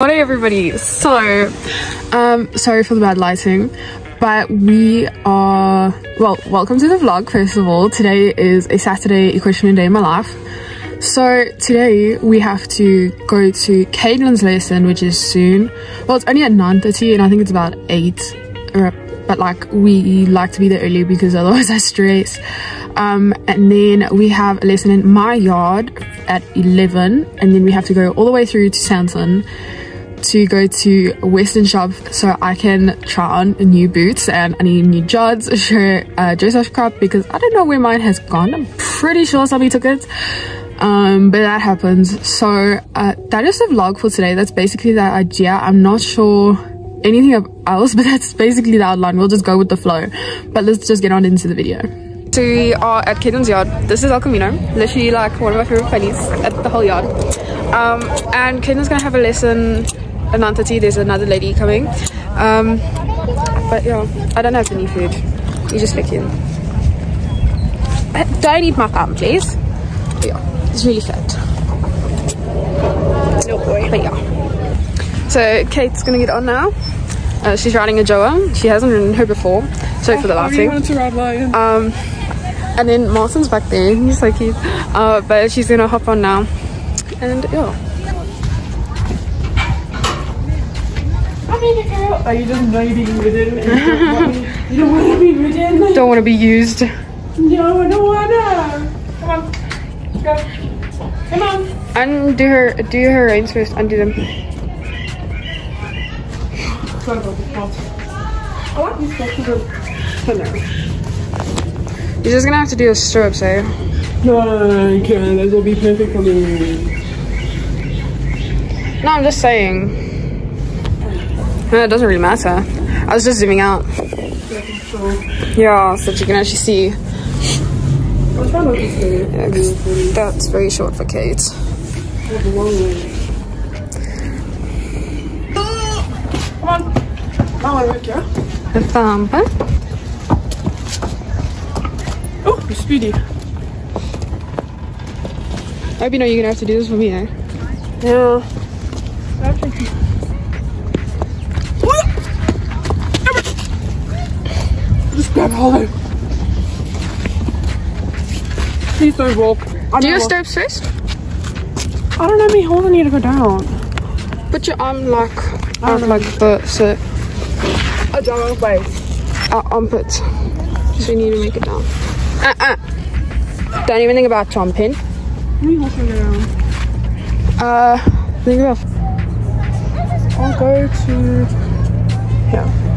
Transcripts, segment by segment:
What day everybody? So um sorry for the bad lighting but we are well welcome to the vlog first of all. Today is a saturday equestrian day in my life. So today we have to go to Caitlin's lesson which is soon. Well it's only at 9.30 and i think it's about 8 but like we like to be there early because otherwise i stress. Um and then we have a lesson in my yard at 11 and then we have to go all the way through to Sandton to go to Western Shop so I can try on new boots and I need new jods, shirt, uh, Joseph crop because I don't know where mine has gone. I'm pretty sure somebody took it. Um, but that happens. So uh, that is the vlog for today. That's basically the idea. I'm not sure anything else, but that's basically the outline. We'll just go with the flow. But let's just get on into the video. So we are at Caitlin's yard. This is El Camino, literally like one of my favorite pennies at the whole yard. Um, and Caitlin's gonna have a lesson at 9.30 there's another lady coming. Um, but yeah i don't have any food. You just look in. Uh, don't eat my thumb please. But yeah it's really fat. No boy. But yeah. So kate's gonna get on now. Uh, she's riding a joa. She hasn't ridden her before. So oh, for the laughing um and then martin's back there. He's so cute. Uh, but she's gonna hop on now. And yeah Oh, you just know you're being ridden. you don't want to be ridden. Don't want to be used. No, I don't wanna. Come on, go. Come on. Undo her. Do her reins first. Undo them. Sorry about this part. I like these now. You're just gonna have to do a stroke, eh? No, no, no, you can't. This will be perfect for me. No, I'm just saying. No, it doesn't really matter. I was just zooming out. Yeah, so you can actually see. Yeah, that's very short for Kate. Come on. The thumb. Huh? Oh, you're speedy. I hope you know you're gonna have to do this for me, eh? Yeah. Grab Hollow. Please don't walk. I Do your steps first? I don't know, me holding you to go down. Put your arm like, arm like the, so. A down way. Uh, armpit. So you need to make it down. Uh uh. Don't even think about jumping. Let me hold you down. Uh, think about. I'll go to here.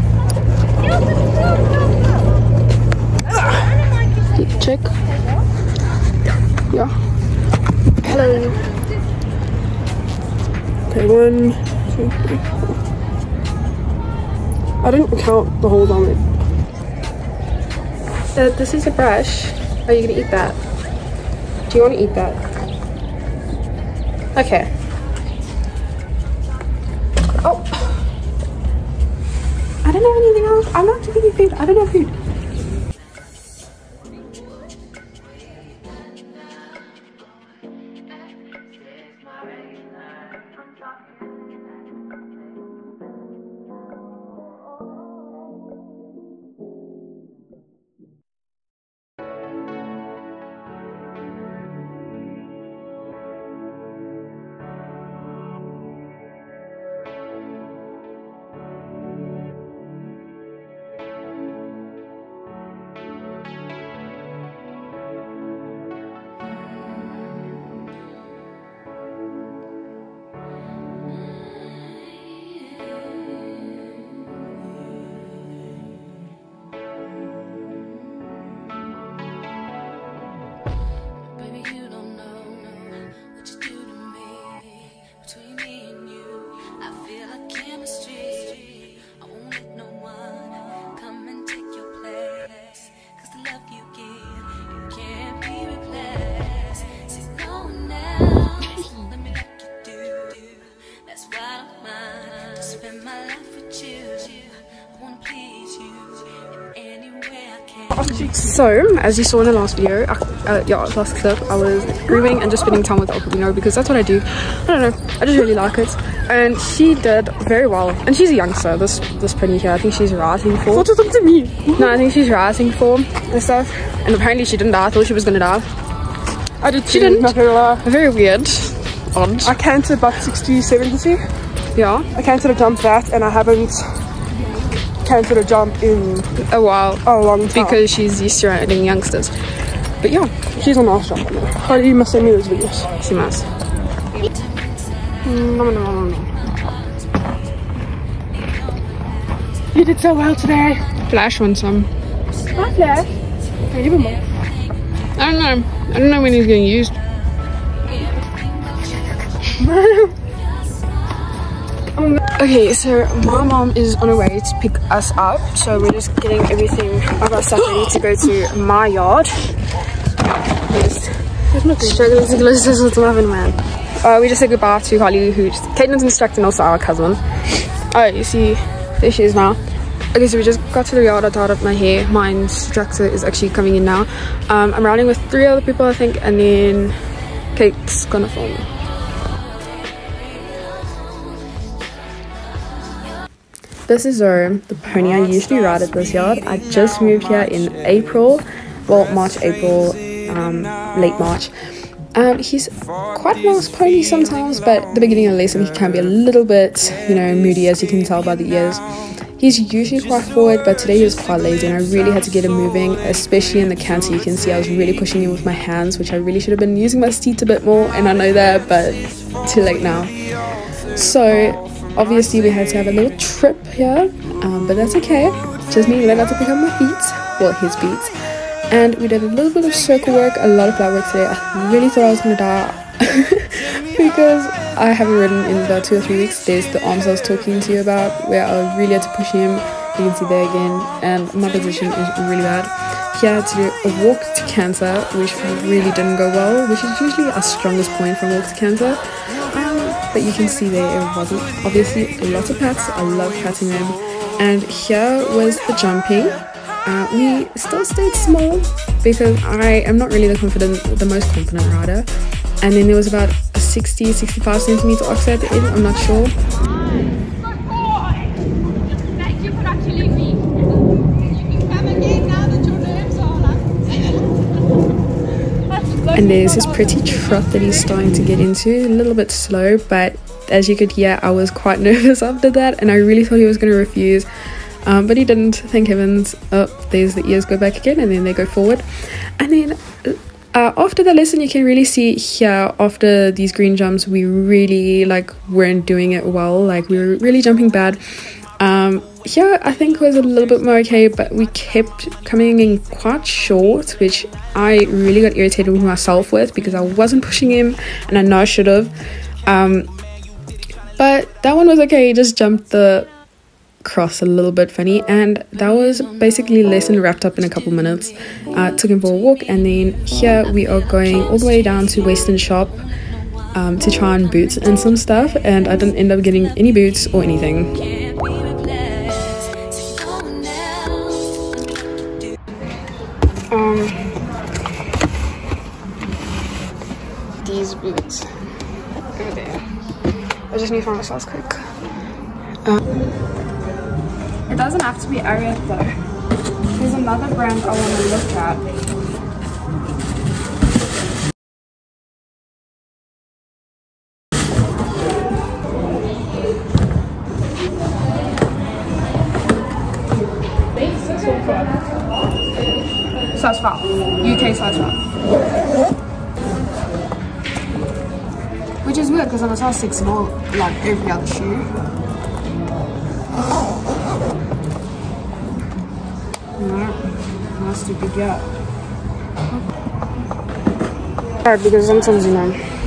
One, two, three, four. I didn't count the holes on it. Uh, this is a brush. Are you gonna eat that? Do you want to eat that? Okay. Oh. I don't have anything else. I'm not giving you food. I don't know food. So, as you saw in the last video, uh, uh, yeah, last clip, I was grooming and just spending time with El Camino because that's what I do. I don't know, I just really like it. And she did very well. And she's a youngster, this this pony here. I think she's writing for. What up to me? No, I think she's writing for and stuff. And apparently she didn't die. I thought she was gonna die. I did She didn't. not gonna lie. Very weird. Odd. I canted about sixty-seven 60, 70. Yeah, I canted a jump that and I haven't canted a jump in a while. a long time. Because she's used to riding youngsters. But yeah, she's a nice jumper. man. Oh, Holly, you must send me those videos. she must. Mm, you did so well today. Flash wants some. Hi, Flash. Can you give him one? I don't know. I don't know when he's getting used. Okay, so my mom is on her way to pick us up. So we're just getting everything of our stuff ready to go to my yard. Just struggling to close this with Marvin, man. Uh, we just said goodbye to Holly, who's Caitlin's instructor and also our cousin. Oh, you see, there she is now. Okay, so we just got to the yard, I tied up my hair. My instructor is actually coming in now. Um, I'm riding with three other people, I think, and then Kate's gonna film. This is Zoro, the pony I usually ride at this yard. I just moved here in April, well, March, April, um, late March. Um, he's quite a nice pony sometimes, but the beginning of the lesson he can be a little bit, you know, moody as you can tell by the ears. He's usually quite forward, but today he was quite lazy and I really had to get him moving, especially in the canter. You can see I was really pushing him with my hands, which I really should have been using my seat a bit more, and I know that, but too late now. So obviously we had to have a little trip here, um, but that's okay. Just me learning how to pick up my feet, well his feet. And we did a little bit of circle work, a lot of flat work today. I really thought I was gonna die because I haven't ridden in about two or three weeks. There's the arms I was talking to you about where I really had to push him. You can see there again, and my position is really bad. He had to do a walk to canter, which really didn't go well, which is usually our strongest point from walk to canter. But you can see there it wasn't obviously a lot of pats. I love patting them. And here was the jumping. Uh, we still stayed small because I am not really the confident, the most confident rider. And then there was about a 60, 65 centimeter offset at the end. I'm not sure. Nej, you could actually be. You can come again now that your nerves are like. And there's this pretty trot that he's starting to get into, a little bit slow, but as you could hear, I was quite nervous after that, and I really thought he was going to refuse. Um, but he didn't. Thank heavens. Oh, there's the ears go back again, and then they go forward. And then uh, after the lesson, you can really see here after these green jumps, we really like weren't doing it well. Like we were really jumping bad. Um, here, I think it was a little bit more okay, but we kept coming in quite short, which I really got irritated with myself with because I wasn't pushing him, and I know I should have. Um, but that one was okay. He just jumped the cross a little bit funny and that was basically lesson wrapped up in a couple minutes uh, took him for a walk and then here we are going all the way down to western shop um, to try and boots and some stuff and i didn't end up getting any boots or anything there i just need to find my size quick It doesn't have to be Ariat though. There's another brand I want to look at. Size 5. UK size 5. Weird because I'm a size 6 small like every other shoe. No, not stupid yet. Hard because sometimes you know.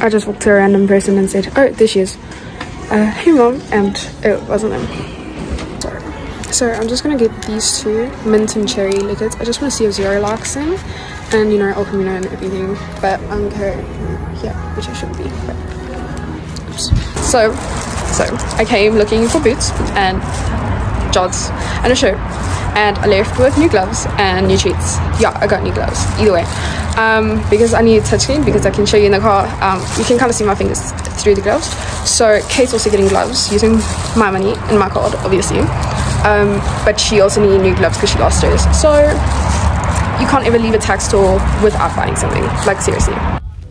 I just walked to a random person and said, oh, there she is. Uh, hey mom, and it wasn't them. Sorry. So I'm just gonna get these two mint and cherry Likits. I just want to see if Zoro likes them, and you know El Camino and everything. But I'm okay, yeah, which I shouldn't be. But. So, so I came looking for boots and jods and a shirt and I left with new gloves and new treats. Yeah, I got new gloves, either way. Um, because I need touchscreen because I can show you in the car. Um, you can kind of see my fingers through the gloves. So Kate's also getting gloves using my money and my card, obviously. Um, but she also needed new gloves because she lost hers. So you can't ever leave a tack store without buying something, like seriously.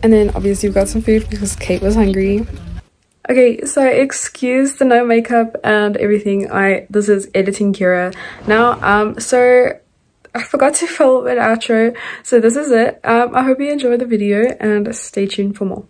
And then obviously we got some food because Kate was hungry. Okay, so excuse the no makeup and everything. I this is editing Keira now. Um, so I forgot to film an outro. So this is it. Um, I hope you enjoyed the video and stay tuned for more.